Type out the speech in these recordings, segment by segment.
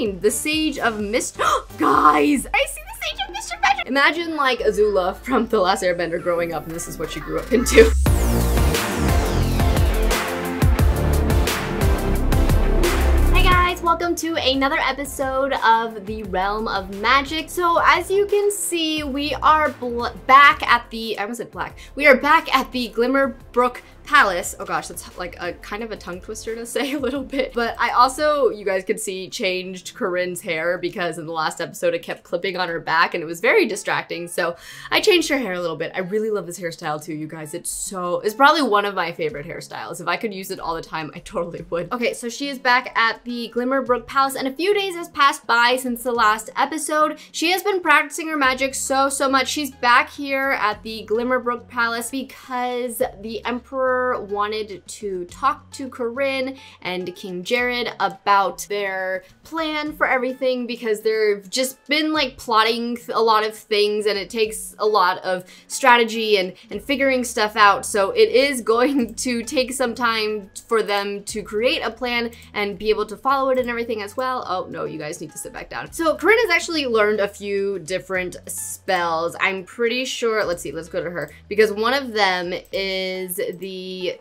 the Sage of Mist. Guys, I see the Sage of Magic. Imagine like Azula from The Last Airbender growing up and this is what she grew up into. Hey guys, welcome to another episode of the Realm of Magic. So as you can see, we are back at the, I almost said black, we are back at the Glimmerbrook Palace. Oh gosh, that's like a kind of a tongue twister to say a little bit. But I also, you guys could see, changed Corinne's hair because in the last episode it kept clipping on her back and it was very distracting. So I changed her hair a little bit. I really love this hairstyle too, you guys. It's so, it's probably one of my favorite hairstyles. If I could use it all the time, I totally would. Okay, so she is back at the Glimmerbrook Palace and a few days has passed by since the last episode. She has been practicing her magic so, so much. She's back here at the Glimmerbrook Palace because the Emperor wanted to talk to Corinne and King Jared about their plan for everything because they've just been like plotting a lot of things and it takes a lot of strategy and, and figuring stuff out. So it is going to take some time for them to create a plan and be able to follow it and everything as well. Oh no, you guys need to sit back down. So Corinne has actually learned a few different spells. I'm pretty sure, let's see, let's go to her because one of them is the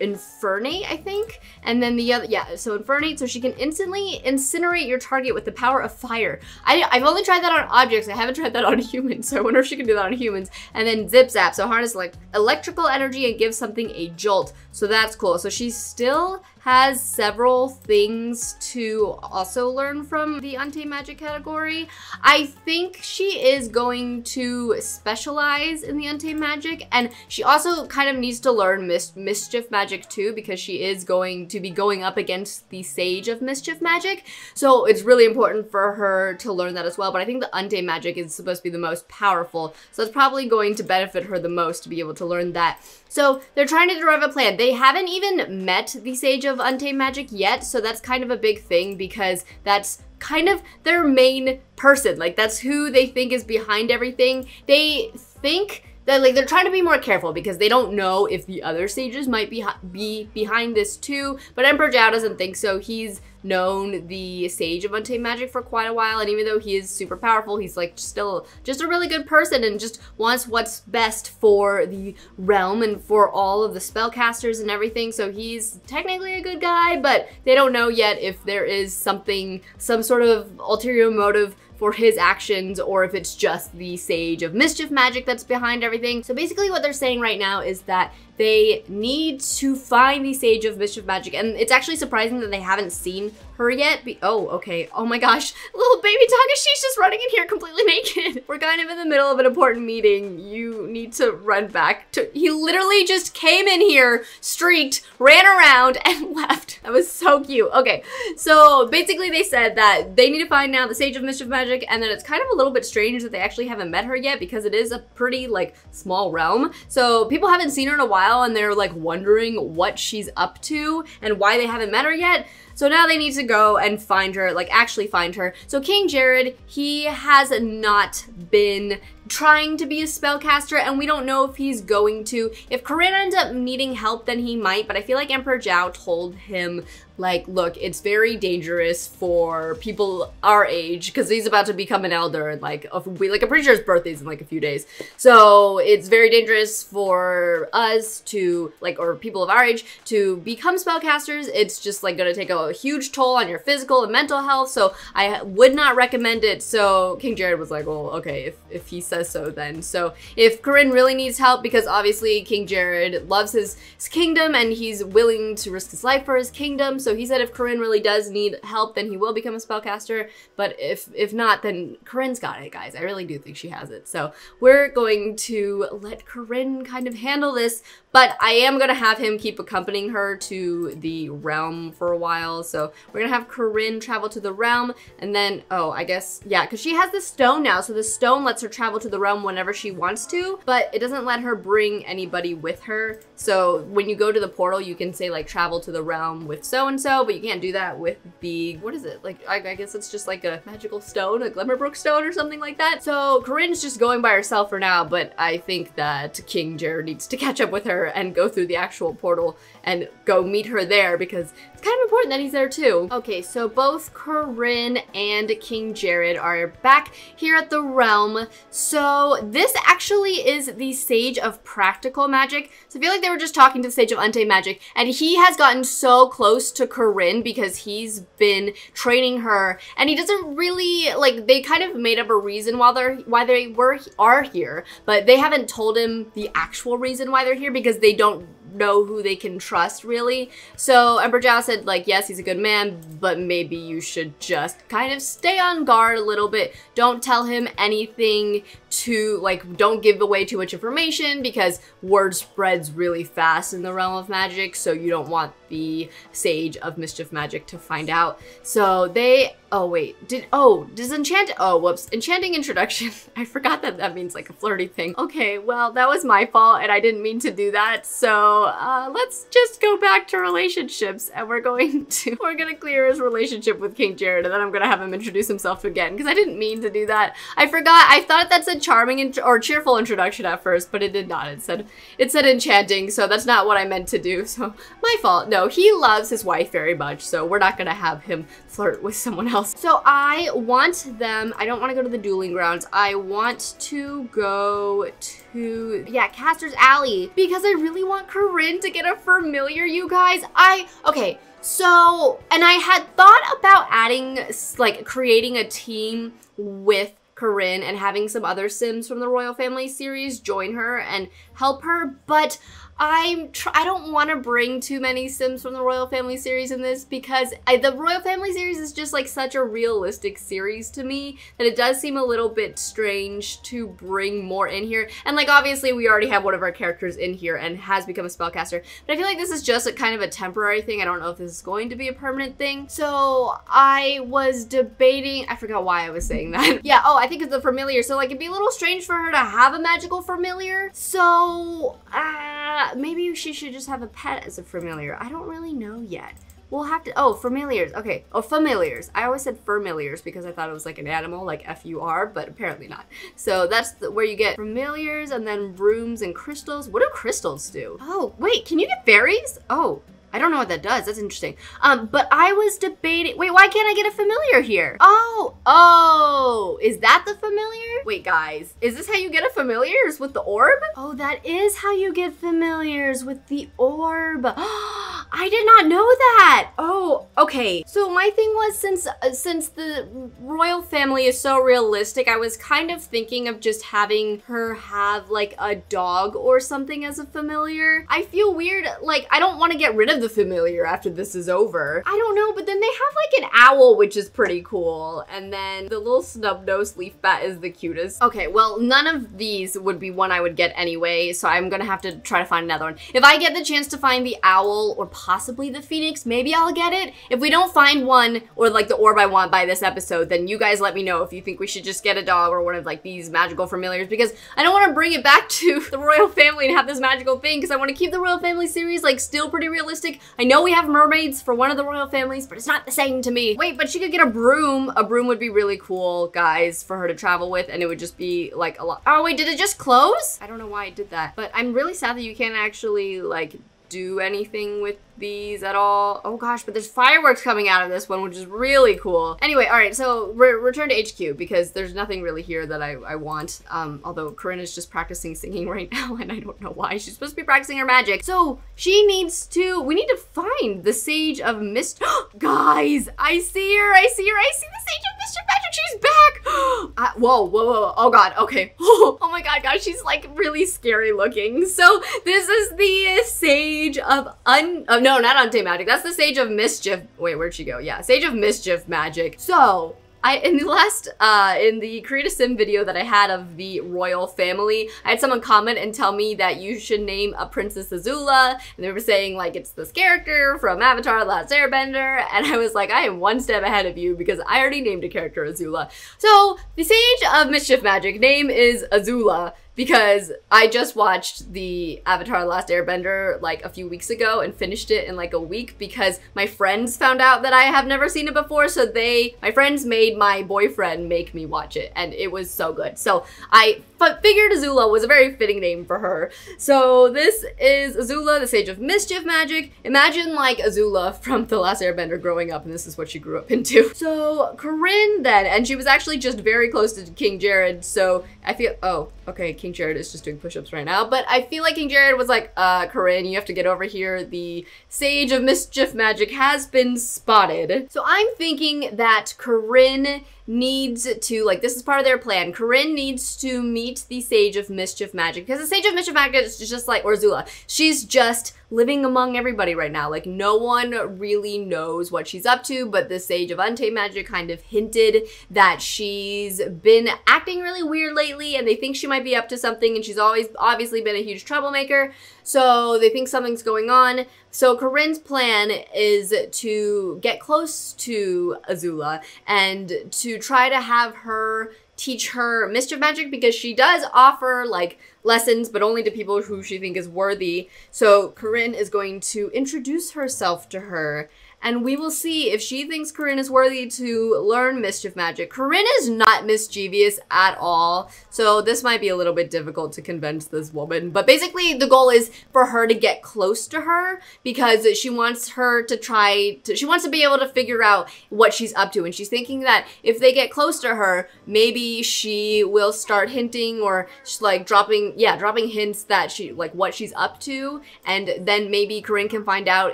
Infernado, I think. And then the other, yeah, so Infernado, so she can instantly incinerate your target with the power of fire. I, I've only tried that on objects. I haven't tried that on humans, so I wonder if she can do that on humans. And then Zip Zap, so harness like electrical energy and give something a jolt. So that's cool. So she's still has several things to also learn from the Untamed Magic category. I think she is going to specialize in the Untamed Magic and she also kind of needs to learn mis Mischief Magic too because she is going to be going up against the Sage of Mischief Magic. So it's really important for her to learn that as well. But I think the Untamed Magic is supposed to be the most powerful. So it's probably going to benefit her the most to be able to learn that. So they're trying to derive a plan. They haven't even met the Sage of Untamed Magic yet, so that's kind of a big thing because that's kind of their main person. Like that's who they think is behind everything. They think that like they're trying to be more careful because they don't know if the other sages might be be behind this too. But Emperor Zhao doesn't think so. He's known the Sage of Untamed Magic for quite a while, and even though he is super powerful, he's like still just a really good person and just wants what's best for the realm and for all of the spellcasters and everything. So he's technically a good guy, but they don't know yet if there is something, some sort of ulterior motive for his actions or if it's just the Sage of Mischief Magic that's behind everything. So basically what they're saying right now is that they need to find the Sage of Mischief Magic. And it's actually surprising that they haven't seen her yet. Be oh, okay. Oh my gosh. Little baby She's just running in here completely naked. We're kind of in the middle of an important meeting. You need to run back. To he literally just came in here, streaked, ran around, and left. That was so cute. Okay, so basically they said that they need to find now the Sage of Mischief Magic, and then it's kind of a little bit strange that they actually haven't met her yet because it is a pretty, like, small realm. So people haven't seen her in a while and they're like wondering what she's up to and why they haven't met her yet. So now they need to go and find her, like actually find her. So King Jared, he has not been trying to be a spellcaster and we don't know if he's going to. If Corinne ends up needing help, then he might, but I feel like Emperor Zhao told him like, look, it's very dangerous for people our age because he's about to become an elder and like a. Like, I'm pretty sure his birthday's in like a few days. So it's very dangerous for us to like, or people of our age to become spellcasters. It's just like gonna take a huge toll on your physical and mental health. So I would not recommend it. So King Jared was like, well, okay, if, if he says so then. So if Corinne really needs help because obviously King Jared loves his, his kingdom and he's willing to risk his life for his kingdom. So he said if Corinne really does need help, then he will become a spellcaster. But if if not, then Corinne's got it, guys. I really do think she has it. So we're going to let Corinne kind of handle this. But I am going to have him keep accompanying her to the realm for a while. So we're going to have Corinne travel to the realm. And then, oh, I guess, yeah, because she has the stone now. So the stone lets her travel to the realm whenever she wants to. But it doesn't let her bring anybody with her. So when you go to the portal, you can say like travel to the realm with so-and-so. But you can't do that with the, what is it? Like, I, I guess it's just like a magical stone, a Glimmerbrook stone or something like that. So Corinne's just going by herself for now. But I think that King Jared needs to catch up with her and go through the actual portal and go meet her there because it's kind of important that he's there too. Okay, so both Corinne and King Jared are back here at the realm. So this actually is the Sage of Practical Magic. So I feel like they were just talking to the Sage of Untamed Magic, and he has gotten so close to Corinne because he's been training her, and he doesn't really like. They kind of made up a reason why they're why they were are here, but they haven't told him the actual reason why they're here because they don't know who they can trust really. So Emperor Zhao said like, yes, he's a good man, but maybe you should just kind of stay on guard a little bit. Don't tell him anything to like, don't give away too much information because word spreads really fast in the realm of magic. So you don't want the Sage of Mischief Magic to find out. So they, oh wait, did, oh, does enchant, oh whoops, enchanting introduction. I forgot that that means like a flirty thing. Okay, well that was my fault and I didn't mean to do that. So uh, let's just go back to relationships and we're going to, we're gonna clear his relationship with King Jared and then I'm gonna have him introduce himself again because I didn't mean to do that. I forgot, I thought that said charming or cheerful introduction at first, but it did not. It said, it said enchanting, so that's not what I meant to do. So my fault. No, he loves his wife very much, so we're not gonna have him flirt with someone else. So I want them, I don't want to go to the dueling grounds. I want to go to, yeah, Caster's Alley because I really want Corinne to get a familiar, you guys. I, okay, so, and I had thought about adding, like, creating a team with Corinne and having some other Sims from the Royal Family series join her and help her, but I'm I don't want to bring too many Sims from the Royal Family series in this because I, the Royal Family series is just like such a realistic series to me that it does seem a little bit strange to bring more in here. And like obviously we already have one of our characters in here and has become a spellcaster, but I feel like this is just a kind of a temporary thing. I don't know if this is going to be a permanent thing. So I was debating, I forgot why I was saying that. yeah, oh, I think it's the familiar. So like it'd be a little strange for her to have a magical familiar. So, uh, maybe she should just have a pet as a familiar. I don't really know yet. We'll have to, oh, familiars. Okay, oh, familiars. I always said familiars because I thought it was like an animal, like F-U-R, but apparently not. So that's the, where you get familiars and then rooms and crystals. What do crystals do? Oh, wait, can you get fairies? Oh, I don't know what that does. That's interesting. Um, but I was debating. Wait, why can't I get a familiar here? Oh, oh, is that the familiar? Wait, guys, is this how you get a familiars with the orb? Oh, that is how you get familiars with the orb. I did not know that. Oh, okay. So my thing was since uh, since the royal family is so realistic, I was kind of thinking of just having her have like a dog or something as a familiar. I feel weird. Like I don't want to get rid of the familiar after this is over. I don't know, but then they have like an owl, which is pretty cool. And then the little snub-nosed leaf bat is the cutest. Okay, well, none of these would be one I would get anyway, so I'm gonna have to try to find another one. If I get the chance to find the owl or possibly the phoenix, maybe I'll get it. If we don't find one or like the orb I want by this episode, then you guys let me know if you think we should just get a dog or one of like these magical familiars because I don't want to bring it back to the royal family and have this magical thing because I want to keep the royal family series like still pretty realistic I know we have mermaids for one of the royal families, but it's not the same to me. Wait, but she could get a broom. A broom would be really cool, guys, for her to travel with, and it would just be like a lot. Oh, wait, did it just close? I don't know why it did that, but I'm really sad that you can't actually like do anything with these at all. Oh gosh, but there's fireworks coming out of this one, which is really cool. Anyway, all right, so re return to HQ because there's nothing really here that I, I want. Um, although Corinne is just practicing singing right now and I don't know why. She's supposed to be practicing her magic. So she needs to, we need to find the Sage of Mist. Guys, I see her, I see her, I see the Sage of Mischief Magic. She's back. Uh, whoa, whoa, whoa, oh God, okay. oh my God, guys, she's like really scary looking. So this is the Sage of Un, oh, no, no, not Untamed Magic. That's the Sage of Mischief. Wait, where'd she go? Yeah, Sage of Mischief Magic. So, I in the last uh in the create a sim video that I had of the royal family, I had someone comment and tell me that you should name a Princess Azula, and they were saying like it's this character from Avatar: The Last Airbender, and I was like, I am one step ahead of you because I already named a character Azula. So the Sage of Mischief Magic name is Azula, because I just watched the Avatar: Last Airbender like a few weeks ago and finished it in like a week because my friends found out that I have never seen it before, so they my friends made my boyfriend make me watch it, and it was so good. So I figured Azula was a very fitting name for her. So this is Azula, the Sage of Mischief Magic. Imagine like Azula from The Last Airbender growing up, and this is what she grew up into. So Corinne then, and she was actually just very close to King Jared. so I feel, oh, okay, King Jared is just doing push-ups right now, but I feel like King Jared was like, uh, Corinne, you have to get over here. The Sage of Mischief Magic has been spotted. So I'm thinking that Corinne needs to, like, this is part of their plan. Corinne needs to meet the Sage of Mischief Magic because the Sage of Mischief Magic is just like, or Zula, she's just living among everybody right now. Like, no one really knows what she's up to, but the Sage of Untamed Magic kind of hinted that she's been acting really weird lately and they think she might be up to something and she's always obviously been a huge troublemaker. So they think something's going on. So Corinne's plan is to get close to Azula and to try to have her teach her mischief magic because she does offer like lessons, but only to people who she think is worthy. So Corinne is going to introduce herself to her and we will see if she thinks Corinne is worthy to learn mischief magic. Corinne is not mischievous at all, so this might be a little bit difficult to convince this woman. But basically, the goal is for her to get close to her because she wants her to try to, she wants to be able to figure out what she's up to. And she's thinking that if they get close to her, maybe she will start hinting or like dropping, yeah, dropping hints that she, like what she's up to. And then maybe Corinne can find out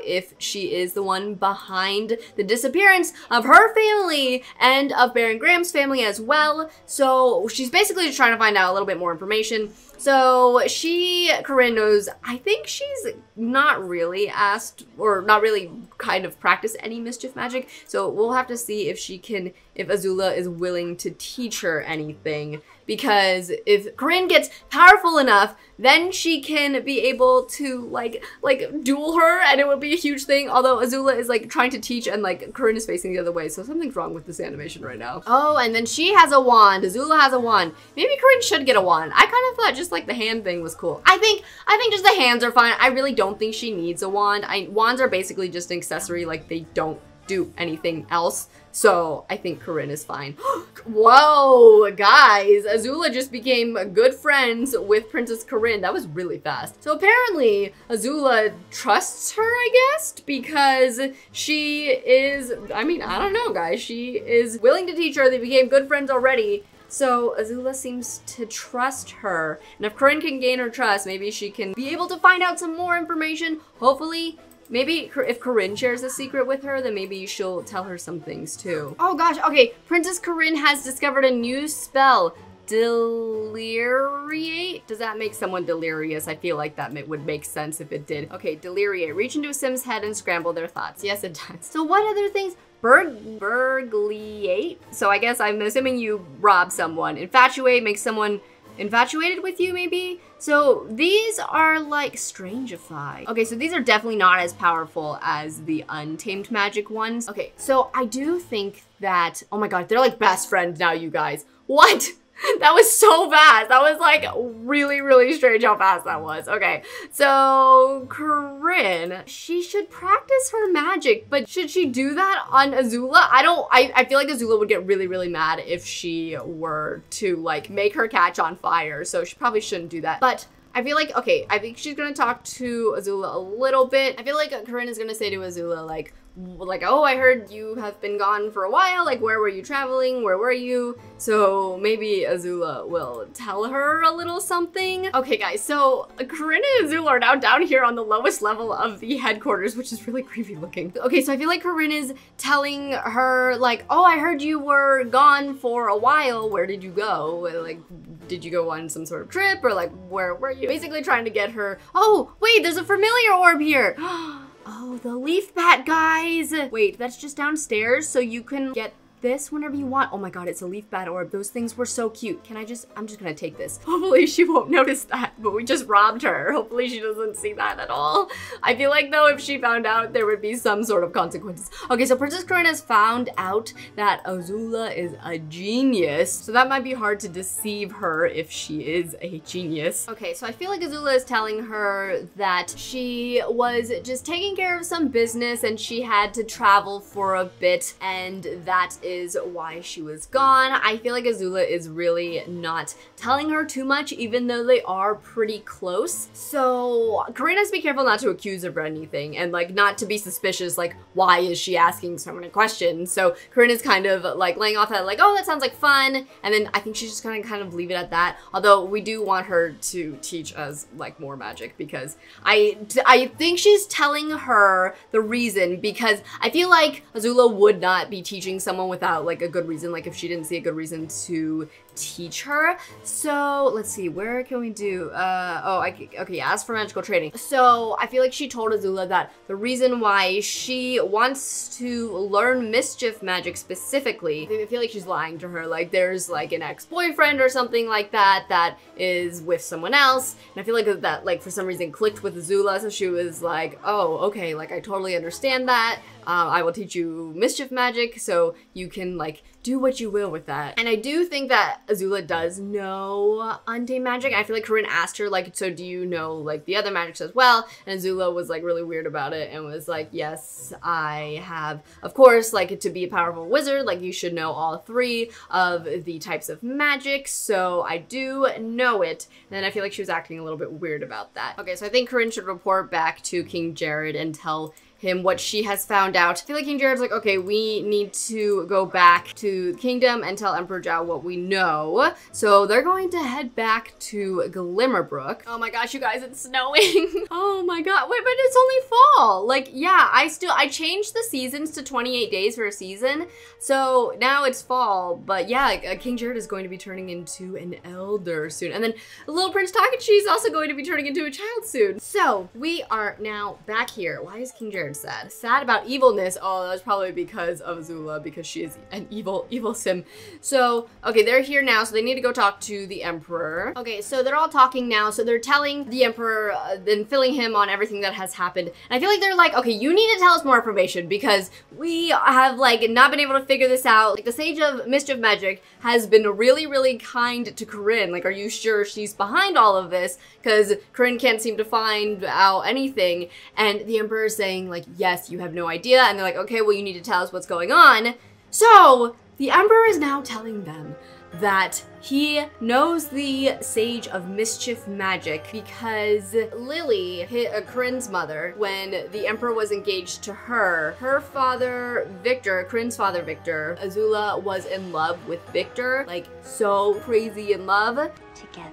if she is the one behind behind the disappearance of her family and of Baron Graham's family as well. So she's basically just trying to find out a little bit more information. So she, Corinne knows, I think she's not really asked or not really kind of practice any mischief magic. So we'll have to see if she can, if Azula is willing to teach her anything because if Corinne gets powerful enough, then she can be able to like like duel her and it would be a huge thing. Although Azula is like trying to teach and like Corinne is facing the other way, so something's wrong with this animation right now. Oh, and then she has a wand. Azula has a wand. Maybe Corinne should get a wand. I kind of thought just like the hand thing was cool. I think I think just the hands are fine. I really don't think she needs a wand. I wands are basically just an accessory, like they don't do anything else. So I think Corinne is fine. Whoa, guys, Azula just became good friends with Princess Corinne. That was really fast. So apparently Azula trusts her, I guess, because she is, I mean, I don't know, guys. She is willing to teach her. They became good friends already. So Azula seems to trust her. And if Corinne can gain her trust, maybe she can be able to find out some more information. Hopefully Maybe if Corinne shares a secret with her, then maybe she'll tell her some things too. Oh gosh, okay. Princess Corinne has discovered a new spell. Deliriate? Does that make someone delirious? I feel like that would make sense if it did. Okay, deliriate. Reach into a Sim's head and scramble their thoughts. Yes, it does. So what other things? Burg burgliate? So I guess I'm assuming you rob someone. Infatuate makes someone infatuated with you, maybe? So these are like Strangify. Okay, so these are definitely not as powerful as the Untamed Magic ones. Okay, so I do think that, oh my god, they're like best friends now, you guys. What? that was so fast. That was like really, really strange how fast that was. Okay, so Corinne, she should practice her magic, but should she do that on Azula? I don't, I, I feel like Azula would get really, really mad if she were to like make her catch on fire. So she probably shouldn't do that. But I feel like, okay, I think she's gonna talk to Azula a little bit. I feel like Corinne is gonna say to Azula, like, like, oh, I heard you have been gone for a while. Like, where were you traveling? Where were you? So maybe Azula will tell her a little something. Okay, guys, so Corinne and Azula are now down here on the lowest level of the headquarters, which is really creepy looking. Okay, so I feel like Corinne is telling her, like, oh, I heard you were gone for a while. Where did you go? Like, did you go on some sort of trip? Or like, where were you? Basically trying to get her, oh, wait, there's a familiar orb here. Oh, the leaf bat, guys. Wait, that's just downstairs, so you can get this whenever you want. Oh my god, it's a leaf bat orb. Those things were so cute. Can I just, I'm just gonna take this. Hopefully she won't notice that, but we just robbed her. Hopefully she doesn't see that at all. I feel like though if she found out, there would be some sort of consequences. Okay, so Princess Corinne has found out that Azula is a genius. So that might be hard to deceive her if she is a genius. Okay, so I feel like Azula is telling her that she was just taking care of some business and she had to travel for a bit and that is why she was gone. I feel like Azula is really not telling her too much even though they are pretty close. So Corinne has to be careful not to accuse her of anything and like not to be suspicious like why is she asking so many questions. So is kind of like laying off that like oh that sounds like fun and then I think she's just gonna kind of leave it at that. Although we do want her to teach us like more magic because I I think she's telling her the reason because I feel like Azula would not be teaching someone without like a good reason like if she didn't see a good reason to teach her. So let's see, where can we do? Uh, oh, I, okay, ask for magical training. So I feel like she told Azula that the reason why she wants to learn mischief magic specifically, I feel like she's lying to her. Like there's like an ex-boyfriend or something like that that is with someone else. And I feel like that like for some reason clicked with Azula. So she was like, oh, okay, like I totally understand that. Um, I will teach you mischief magic so you can like do what you will with that. And I do think that Azula does know Untamed magic. I feel like Corinne asked her like, so do you know like the other magics as well? And Azula was like really weird about it and was like, yes, I have. Of course, like to be a powerful wizard, like you should know all three of the types of magic. So I do know it. And then I feel like she was acting a little bit weird about that. Okay, so I think Corinne should report back to King Jared and tell him what she has found out. I feel like King Jared's like, okay, we need to go back to the kingdom and tell Emperor Zhao what we know. So they're going to head back to Glimmerbrook. Oh my gosh, you guys, it's snowing. oh my god, wait, but it's only fall. Like, yeah, I still, I changed the seasons to 28 days for a season. So now it's fall, but yeah, uh, King Jared is going to be turning into an elder soon. And then little Prince Takachi is also going to be turning into a child soon. So we are now back here. Why is King Jared sad. Sad about evilness. Oh, that's probably because of Zula, because she is an evil, evil sim. So, okay, they're here now, so they need to go talk to the Emperor. Okay, so they're all talking now, so they're telling the Emperor, uh, then filling him on everything that has happened. And I feel like they're like, okay, you need to tell us more information because we have like not been able to figure this out. Like the Sage of Mischief Magic has been really, really kind to Corinne. Like, are you sure she's behind all of this? Because Corinne can't seem to find out anything. And the Emperor is saying, like, yes, you have no idea. And they're like, okay, well, you need to tell us what's going on. So the Emperor is now telling them that he knows the Sage of Mischief Magic because Lily, hit a mother, when the Emperor was engaged to her, her father, Victor, Corinne's father, Victor, Azula was in love with Victor, like so crazy in love. Together,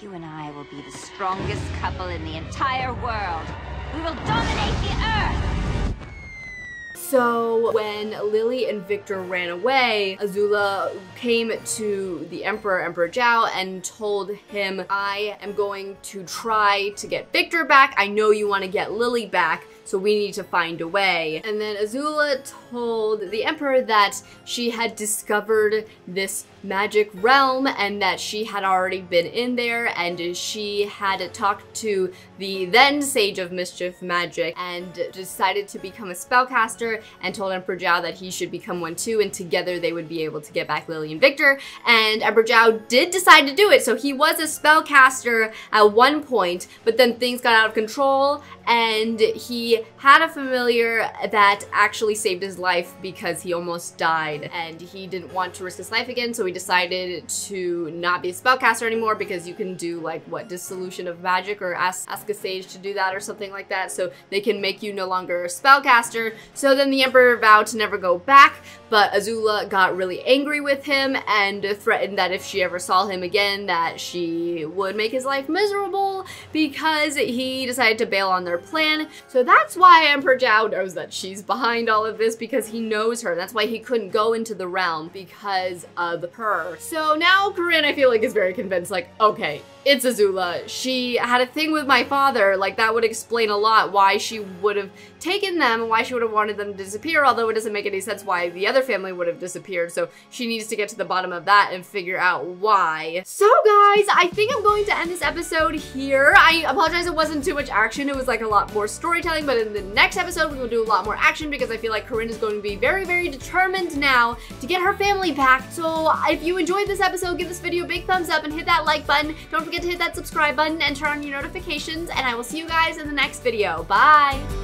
you and I will be the strongest couple in the entire world. We will dominate the Earth! So when Lily and Victor ran away, Azula came to the Emperor, Emperor Zhao, and told him, I am going to try to get Victor back. I know you want to get Lily back, so we need to find a way. And then Azula told the Emperor that she had discovered this magic realm and that she had already been in there and she had talked to the then Sage of Mischief Magic and decided to become a spellcaster and told Emperor Zhao that he should become one too and together they would be able to get back Lily and Victor. And Emperor Zhao did decide to do it. So he was a spellcaster at one point but then things got out of control and he had a familiar that actually saved his life because he almost died and he didn't want to risk his life again. So he decided to not be a spellcaster anymore because you can do like what dissolution of magic or ask, ask a sage to do that or something like that so they can make you no longer a spellcaster so then the emperor vowed to never go back but Azula got really angry with him and threatened that if she ever saw him again that she would make his life miserable because he decided to bail on their plan. So that's why Emperor Zhao knows that she's behind all of this because he knows her. That's why he couldn't go into the realm because of her her. So now Corinne, I feel like, is very convinced, like, okay, it's Azula. She had a thing with my father. Like, that would explain a lot why she would have taken them and why she would have wanted them to disappear, although it doesn't make any sense why the other family would have disappeared. So she needs to get to the bottom of that and figure out why. So guys, I think I'm going to end this episode here. I apologize it wasn't too much action. It was like a lot more storytelling, but in the next episode, we will do a lot more action because I feel like Corinne is going to be very, very determined now to get her family back. So if you enjoyed this episode, give this video a big thumbs up and hit that like button. Don't forget to hit that subscribe button and turn on your notifications, and I will see you guys in the next video. Bye!